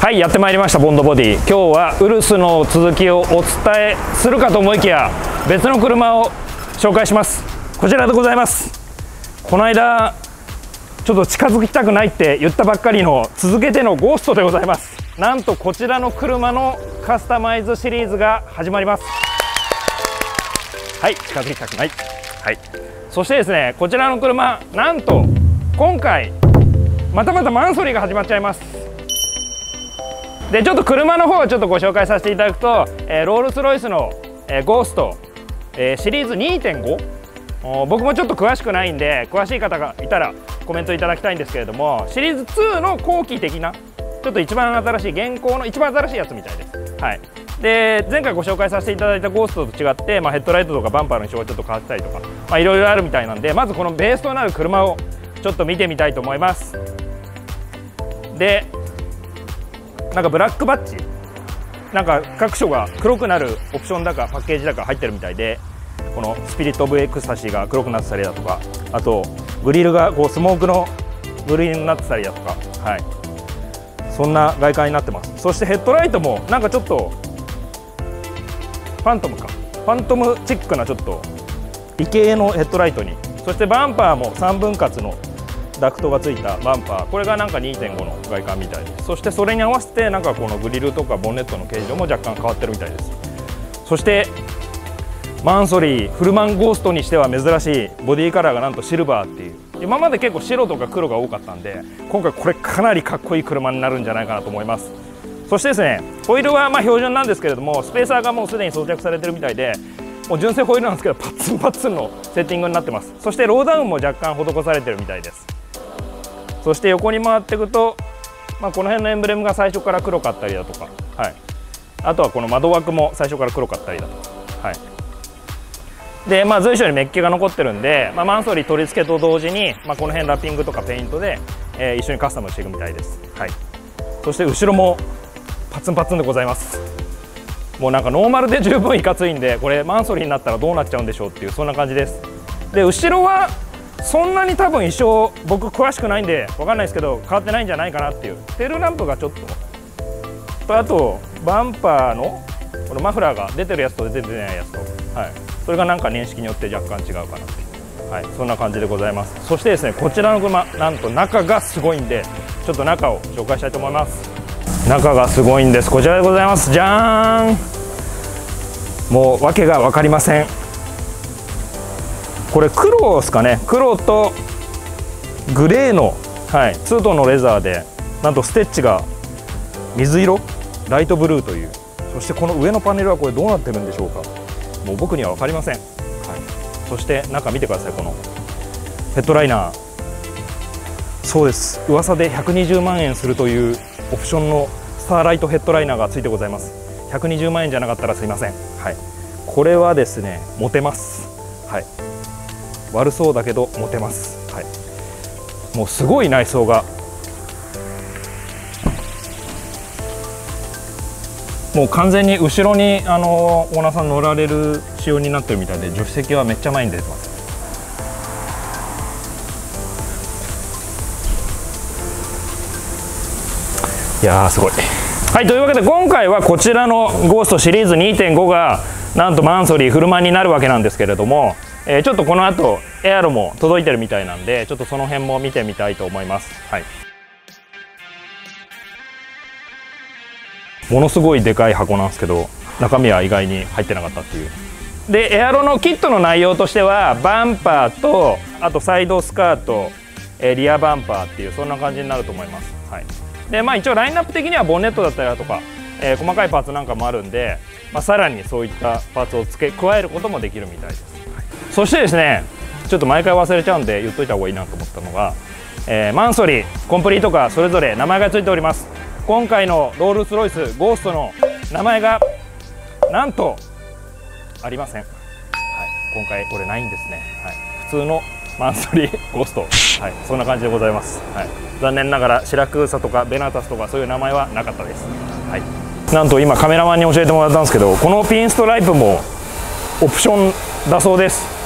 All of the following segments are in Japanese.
はいやってまいりましたボンドボディ。今日はウルスの続きをお伝えするかと思いきや別の車を紹介します。こちらでございます。この間ちょっと近づきたくないって言ったばっかりの続けてのゴーストでございます。なんとこちらの車のカスタマイズシリーズが始まります。はい近づきたくない。はい。そしてですねこちらの車なんと今回またまたマンソリーが始まっちゃいます。でちょっと車の方をちょっとご紹介させていただくと、えー、ロールスロイスの、えー、ゴースト、えー、シリーズ2.5僕もちょっと詳しくないんで詳しい方がいたらコメントいただきたいんですけれどもシリーズ2の後期的なちょっと一番新しい現行の一番新しいやつみたいです。はい。で前回ご紹介させていただいたゴーストと違って、まあ、ヘッドライトとかバンパーの印象がちょっと変わったりとか、いろいろあるみたいなんでまずこのベースとなる車をちょっと見てみたいと思います。でなんかブラックバッジ。なんか各所が黒くなるオプションだかパッケージだか入ってるみたいでこのスピリット・オブ・エクスタシーが黒くなってたりだとかあとグリルがこうスモークのグリーンになってたりだとかはい。そんな外観になってます。そしてヘッドライトもなんかちょっとファントムか。ファントムチックなちょっと異形のヘッドライトに。そしてバンパーも3分割のダクトがついたバンパー。これがなんか2.5の外観みたい。ですそしてそれに合わせてなんかこのグリルとかボンネットの形状も若干変わってるみたいです。そしてマンソリー。フルマンゴーストにしては珍しい。ボディカラーがなんとシルバーっていう。今まで結構白とか黒が多かったんで今回これかなりかっこいい車になるんじゃないかなと思います。そしてですねホイールはま標準なんですけれどもスペーサーがもうすでに装着されてるみたいでもう純正ホイールなんですけどパッツンパッツンのセッティングになってます。そしてローダウンも若干施されてるみたいです。そして横に回っていくと、まあ、この辺のエンブレムが最初から黒かったりだとか、はい、あとはこの窓枠も最初から黒かったりだとか、はい、で、まあ、随所にメッキが残ってるんで、まあ、マンソリー取り付けと同時に、まあ、この辺ラッピングとかペイントで、えー、一緒にカスタムしていくみたいです、はい、そして後ろもパツンパツンでございます。もうなんかノーマルで十分いかついんでこれマンソリーになったらどうなっちゃうんでしょうっていうそんな感じです。で後ろはそんなに多分一生僕詳しくないんで分かんないですけど変わってないんじゃないかなっていう。テールランプがちょっと。とあとバンパーのこのマフラーが出てるやつと出てないやつと、はい、それがなんか年式によって若干違うかなって、はい、そんな感じでございます。そしてですねこちらの車なんと中がすごいんでちょっと中を紹介したいと思います。中がすごいんです。こちらでございます。じゃーん。もう訳が分かりません。これ黒ですかね。黒とグレーの、はい、ツートンのレザーでなんとステッチが水色ライトブルーという。そしてこの上のパネルはこれどうなってるんでしょうか。もう僕には分かりません、はい、そして中見てくださいこのヘッドライナー。そうです。噂で120万円するというオプションのスターライトヘッドライナーがついてございます。120万円じゃなかったらすいません。はい。これはですね持てます。はい。悪そうだけど持てます、はい、もうすごい内装が。もう完全に後ろにあのオーナーさん乗られる仕様になってるみたいで助手席はめっちゃ前に出てます。いやすごい。はいというわけで今回はこちらのゴーストシリーズ2.5がなんとマンソリーフルマンになるわけなんですけれどもえー、ちょっとこの後エアロも届いてるみたいなんでちょっとその辺も見てみたいと思います、はい、ものすごいでかい箱なんですけど中身は意外に入ってなかったっていう。でエアロのキットの内容としてはバンパーとあとサイドスカート、えー、リアバンパーっていうそんな感じになると思います、はい、でまあ一応ラインナップ的にはボンネットだったりだとか、えー、細かいパーツなんかもあるんで、まあ、さらにそういったパーツを付け加えることもできるみたいです。そしてですねちょっと毎回忘れちゃうんで言っといた方がいいなと思ったのが、えー、マンソリーコンプリートカーそれぞれ名前が付いております。今回のロールスロイスゴーストの名前がなんとありません、はい、今回これないんですね、はい、普通のマンソリーゴースト、はい、そんな感じでございます、はい、残念ながらシラクーサとかベナタスとかそういう名前はなかったです、はい、なんと今カメラマンに教えてもらったんですけどこのピンストライプもオプションだそうです。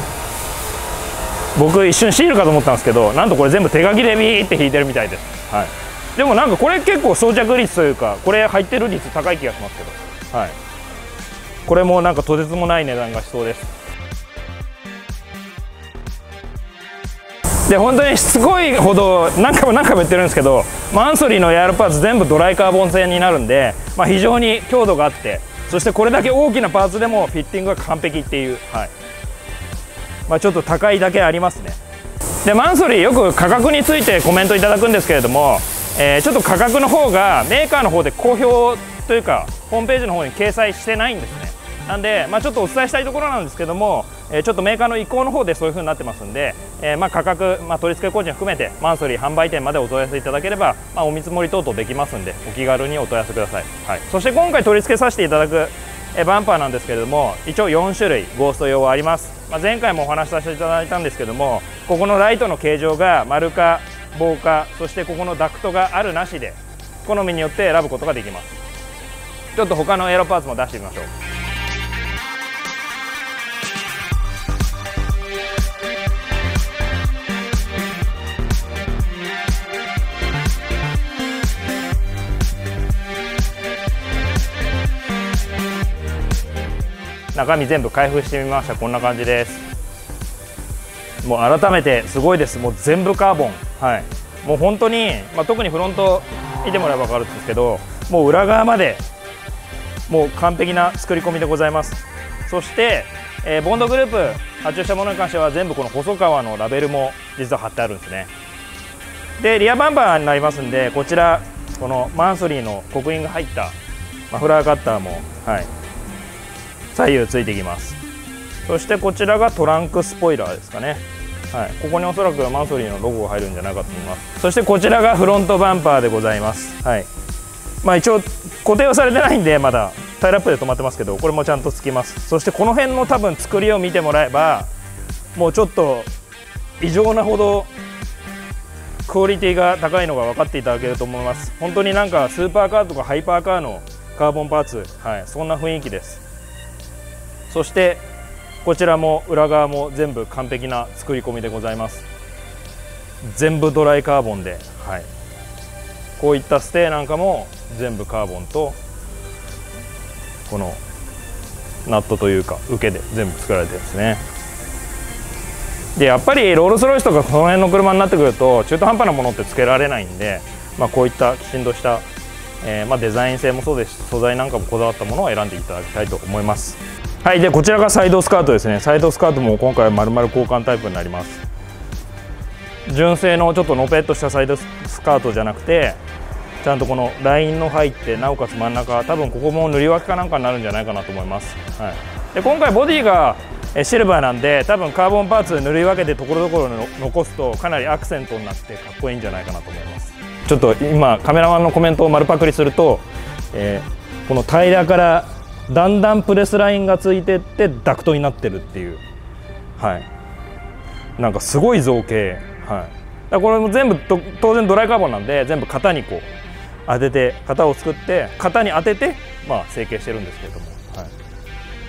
僕一瞬シールかと思ったんですけどなんとこれ全部手書きでビーって引いてるみたいです、はい、でもなんかこれ結構装着率というかこれ入ってる率高い気がしますけど。はい。これもなんかとてつもない値段がしそうです。で本当にしつこいほど何回も何回も言ってるんですけどマンソリーのエアロパーツ全部ドライカーボン製になるんで、まあ、非常に強度があってそしてこれだけ大きなパーツでもフィッティングが完璧っていう、はい。まあ、ちょっと高いだけありますね。でマンソリーよく価格についてコメントいただくんですけれども、えー、ちょっと価格の方がメーカーの方で公表というかホームページの方に掲載してないんですね。なんで、まあ、ちょっとお伝えしたいところなんですけども、えー、ちょっとメーカーの意向の方でそういう風になってますんで、えー、まあ価格、まあ、取り付け工事含めてマンソリー販売店までお問い合わせいただければ、ま、お見積もり等々できますんでお気軽にお問い合わせください、はい、そして今回取り付けさせていただくバンパーなんですけれども一応4種類ゴースト用はあります、まあ、前回もお話しさせていただいたんですけどもここのライトの形状が丸か棒かそしてここのダクトがあるなしで好みによって選ぶことができます。ちょっと他のエアロパーツも出してみましょう。中身全部開封してみました。こんな感じです。もう改めてすごいです。もう全部カーボン。はい。もう本当に、まあ、特にフロント見てもらえば分かるんですけどもう裏側までもう完璧な作り込みでございます。そして、えー、ボンドグループ発注したものに関しては全部この細川のラベルも実は貼ってあるんですね。でリアバンバーになりますんでこちらこのマンソリーの刻印が入ったマフラーカッターも、はい、左右ついてきます。そしてこちらがトランクスポイラーですかね。はい、ここにおそらくマンソリーのロゴが入るんじゃないかと思います。そしてこちらがフロントバンパーでございます。はい。まあ一応固定はされてないんでまだ。タイラップで止まってますけどこれもちゃんとつきます。そしてこの辺の多分作りを見てもらえばもうちょっと異常なほどクオリティが高いのが分かっていただけると思います。本当になんかスーパーカーとかハイパーカーのカーボンパーツ。はい。そんな雰囲気です。そしてこちらも裏側も全部完璧な作り込みでございます。全部ドライカーボンで、はい、こういったステーなんかも全部カーボンとこのナットというか受けで全部作られてるんですね。でやっぱりロールスロイスとかこの辺の車になってくると中途半端なものってつけられないんで、まあ、こういったきちんとした、えー、まあ、デザイン性もそうですし素材なんかもこだわったものを選んでいただきたいと思います。はいでこちらがサイドスカートですね。サイドスカートも今回丸々交換タイプになります。純正のちょっとのぺっとしたサイドスカートじゃなくてちゃんとこのラインの入ってなおかつ真ん中多分ここも塗り分けかなんかになるんじゃないかなと思います、はい、で今回ボディがシルバーなんで多分カーボンパーツ塗り分けてところどころ残すとかなりアクセントになってかっこいいんじゃないかなと思います。ちょっと今カメラマンのコメントを丸パクリすると、えー、このタイヤからだんだんプレスラインがついてってダクトになってるっていう。はい。なんかすごい造形。はい。これも全部当然ドライカーボンなんで全部型にこう当てて型を作って型に当ててまあ成形してるんですけれども、は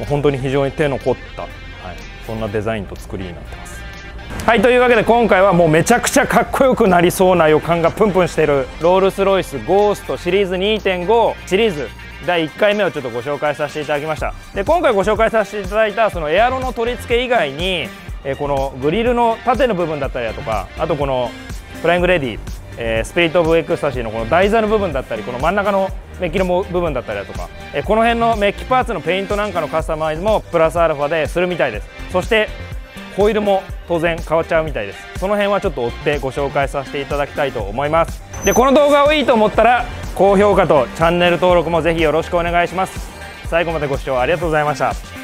い、本当に非常に手の凝った、はい、そんなデザインと作りになってます。はいというわけで今回はもうめちゃくちゃかっこよくなりそうな予感がプンプンしてるロールスロイスゴーストシリーズ2.5シリーズ第1回目をちょっとご紹介させていただきました。で今回ご紹介させていただいたそのエアロの取り付け以外に、えこのグリルの縦の部分だったりだとかあとこのフライングレディえ、スピリット・オブ・エクスタシーのこの台座の部分だったりこの真ん中のメッキの部分だったりだとか、え、この辺のメッキパーツのペイントなんかのカスタマイズもプラスアルファでするみたいです。そしてホイールも当然変わっちゃうみたいです。その辺はちょっと追ってご紹介させていただきたいと思います。でこの動画をいいと思ったら高評価とチャンネル登録もぜひよろしくお願いします。最後までご視聴ありがとうございました。